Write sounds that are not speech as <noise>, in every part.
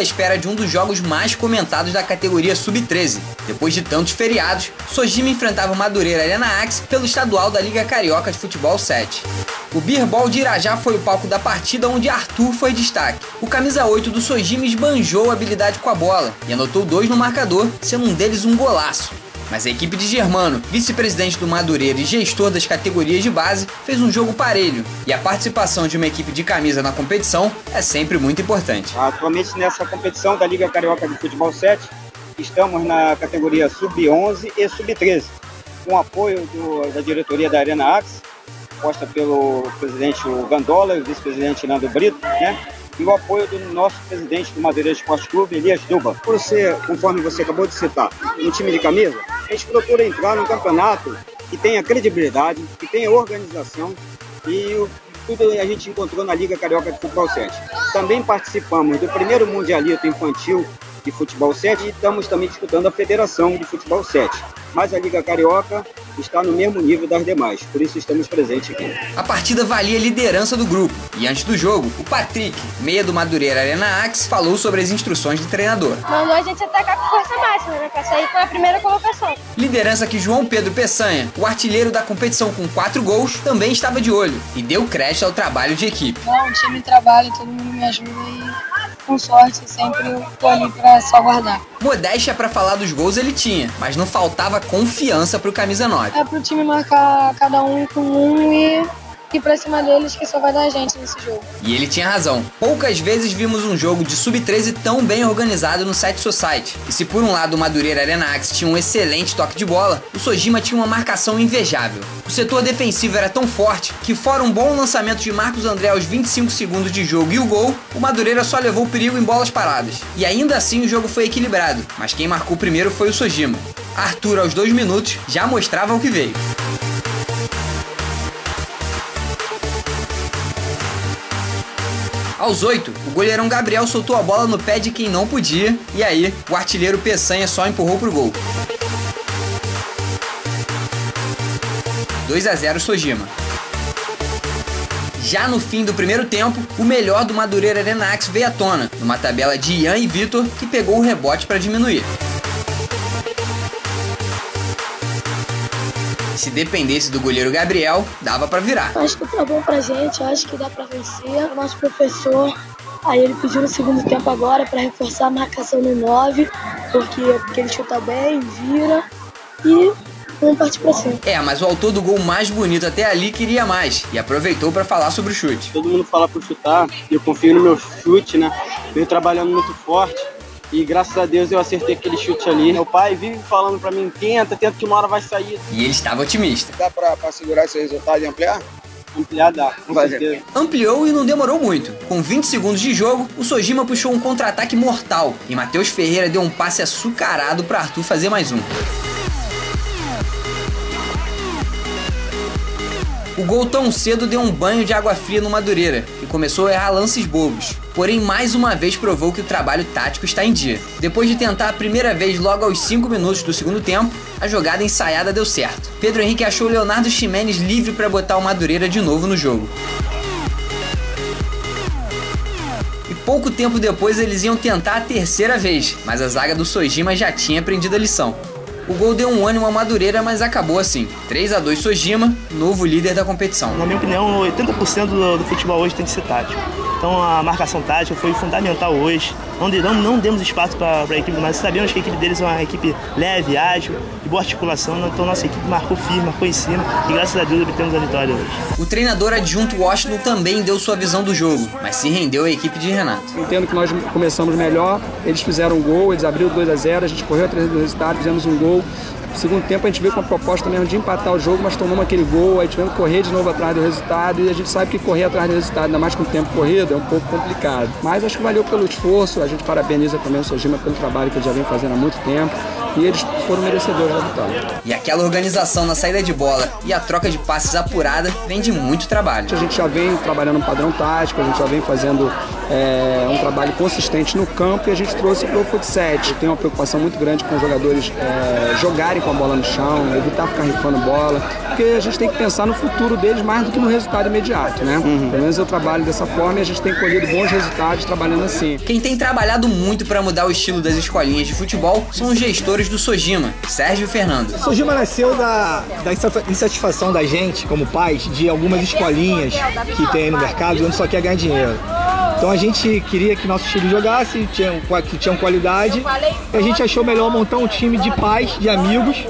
à espera de um dos jogos mais comentados da categoria Sub-13. Depois de tantos feriados, Sojima enfrentava o Madureira Arena Axe pelo estadual da Liga Carioca de Futebol 7. O Beerball de Irajá foi o palco da partida onde Arthur foi destaque. O camisa 8 do Sojima esbanjou a habilidade com a bola e anotou dois no marcador, sendo um deles um golaço. Mas a equipe de Germano, vice-presidente do Madureira e gestor das categorias de base, fez um jogo parelho. E a participação de uma equipe de camisa na competição é sempre muito importante. Atualmente nessa competição da Liga Carioca de Futebol 7, estamos na categoria Sub-11 e Sub-13, com apoio do, da diretoria da Arena Axe, posta pelo presidente Gandola e o vice-presidente Nando Brito, né? E o apoio do nosso presidente do Madureira Esporte Clube, Elias Duba. Por ser, conforme você acabou de citar, um time de camisa, a gente procura entrar num campeonato que tenha credibilidade, que tenha organização e tudo a gente encontrou na Liga Carioca de Futebol 7. Também participamos do primeiro Mundialito Infantil de Futebol 7 e estamos também disputando a Federação de Futebol 7 mas a Liga Carioca está no mesmo nível das demais, por isso estamos presentes aqui. A partida valia a liderança do grupo, e antes do jogo, o Patrick, meia do Madureira Arena Axe, falou sobre as instruções do treinador. Mandou a gente atacar com força máxima, né, pra sair com a primeira colocação. Liderança que João Pedro Peçanha, o artilheiro da competição com quatro gols, também estava de olho, e deu crédito ao trabalho de equipe. Bom, o time trabalha, todo mundo me ajuda e com sorte, sempre tô ali pra salvaguardar. Modéstia para falar dos gols ele tinha, mas não faltava confiança pro camisa 9. É pro time marcar cada um com um e ir pra cima deles que só vai dar gente nesse jogo. E ele tinha razão. Poucas vezes vimos um jogo de sub-13 tão bem organizado no Set Society. E se por um lado o Madureira Arena Axe tinha um excelente toque de bola, o Sojima tinha uma marcação invejável. O setor defensivo era tão forte que fora um bom lançamento de Marcos André aos 25 segundos de jogo e o gol, o Madureira só levou perigo em bolas paradas. E ainda assim o jogo foi equilibrado, mas quem marcou primeiro foi o Sojima. Arthur aos dois minutos já mostrava o que veio. Aos 8, o goleirão Gabriel soltou a bola no pé de quem não podia, e aí o artilheiro Peçanha só empurrou pro gol. 2 a 0 Sojima. Já no fim do primeiro tempo, o melhor do Madureira Arenax veio à tona, numa tabela de Ian e Vitor, que pegou o rebote para diminuir. Se dependesse do goleiro Gabriel, dava para virar. Acho que tá bom pra gente, acho que dá pra vencer. O nosso professor, aí ele pediu no segundo tempo agora para reforçar a marcação no 9, porque, porque ele chuta bem, vira e vamos partir pra cima. É, mas o autor do gol mais bonito até ali queria mais e aproveitou para falar sobre o chute. Todo mundo fala por chutar, eu confio no meu chute, né? Venho trabalhando muito forte e graças a Deus eu acertei aquele chute ali. Meu pai vive falando pra mim, tenta, tenta que uma hora vai sair. E ele estava otimista. Dá pra, pra segurar esse resultado e ampliar? Ampliar dá, com certeza. Ampliou e não demorou muito. Com 20 segundos de jogo, o Sojima puxou um contra-ataque mortal e Matheus Ferreira deu um passe açucarado para Arthur fazer mais um. O gol tão cedo deu um banho de água fria no Madureira, que começou a errar lances bobos. Porém, mais uma vez provou que o trabalho tático está em dia. Depois de tentar a primeira vez logo aos 5 minutos do segundo tempo, a jogada ensaiada deu certo. Pedro Henrique achou Leonardo Ximenes livre para botar o Madureira de novo no jogo. E pouco tempo depois eles iam tentar a terceira vez, mas a zaga do Sojima já tinha aprendido a lição. O gol deu um ânimo à Madureira, mas acabou assim. 3 a 2 Sojima, novo líder da competição. Na minha opinião, 80% do, do futebol hoje tem que ser tático. Então a marcação tática foi fundamental hoje. Não, não, não demos espaço para a equipe, mas sabemos que a equipe deles é uma equipe leve, ágil, de boa articulação. Então nossa equipe marcou firme, marcou em cima e graças a Deus obtemos a vitória hoje. O treinador adjunto Washington também deu sua visão do jogo, mas se rendeu à equipe de Renato. Entendo que nós começamos melhor, eles fizeram um gol, eles abriram 2 a 0 a gente correu atrás do resultado, fizemos um gol. No segundo tempo a gente veio com a proposta mesmo de empatar o jogo, mas tomamos aquele gol, aí tivemos que correr de novo atrás do resultado e a gente sabe que correr atrás do resultado, ainda mais com o tempo corrido, é um pouco complicado. Mas acho que valeu pelo esforço, a gente parabeniza também o Sojima pelo trabalho que ele já vem fazendo há muito tempo e eles foram merecedores da vitória. E aquela organização na saída de bola e a troca de passes apurada vem de muito trabalho. A gente já vem trabalhando um padrão tático, a gente já vem fazendo é, um trabalho consistente no campo e a gente trouxe para o futsal. Tem uma preocupação muito grande com os jogadores é, jogarem com a bola no chão, evitar ficar rifando bola, porque a gente tem que pensar no futuro deles mais do que no resultado imediato, né? Uhum. Pelo menos eu trabalho dessa forma e a gente tem colhido bons resultados trabalhando assim. Quem tem trabalhado muito para mudar o estilo das escolinhas de futebol são os gestores do Sojima, Sérgio e Fernando. O Sojima nasceu da, da insatisfação da gente, como pais, de algumas escolinhas que tem no mercado onde só quer ganhar dinheiro. Então a gente queria que nossos filhos jogassem, tinham, que tinham qualidade. E a gente achou melhor montar um time de pais, de amigos,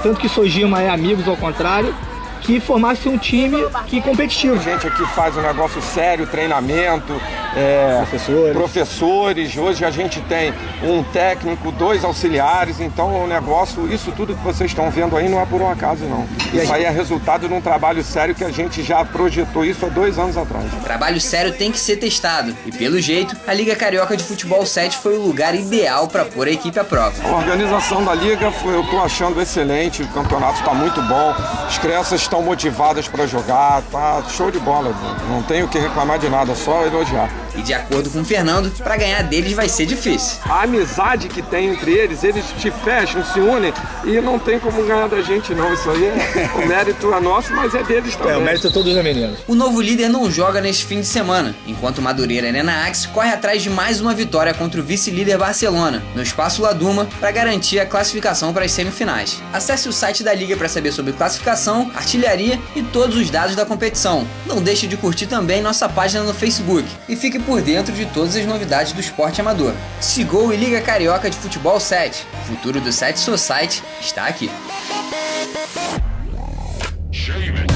tanto que Sojima é amigos ao contrário, que formasse um time que competitivo. A gente aqui faz um negócio sério, treinamento, é, professores. professores. Hoje a gente tem um técnico, dois auxiliares, então o negócio, isso tudo que vocês estão vendo aí não é por um acaso não. E isso aí é resultado de um trabalho sério que a gente já projetou isso há dois anos atrás. Trabalho sério tem que ser testado e pelo jeito a Liga Carioca de Futebol 7 foi o lugar ideal para pôr a equipe à prova. A organização da liga eu estou achando excelente, o campeonato está muito bom, as crianças estão motivadas para jogar, tá show de bola. Não tenho que reclamar de nada, só elogiar. E de acordo com o Fernando, para ganhar deles vai ser difícil. A amizade que tem entre eles, eles te fecham, se unem e não tem como ganhar da gente não. Isso aí é, <laughs> o mérito é nosso, mas é deles também. É, o mérito é todo dos meninos. O novo líder não joga neste fim de semana, enquanto o Madureira Arena Axe corre atrás de mais uma vitória contra o vice-líder Barcelona, no Espaço Laduma, para garantir a classificação para as semifinais. Acesse o site da liga para saber sobre classificação, artilharia e todos os dados da competição. Não deixe de curtir também nossa página no Facebook e fique por dentro de todas as novidades do esporte amador. Sigou e Liga Carioca de Futebol 7. O futuro do 7 Society está aqui. Shame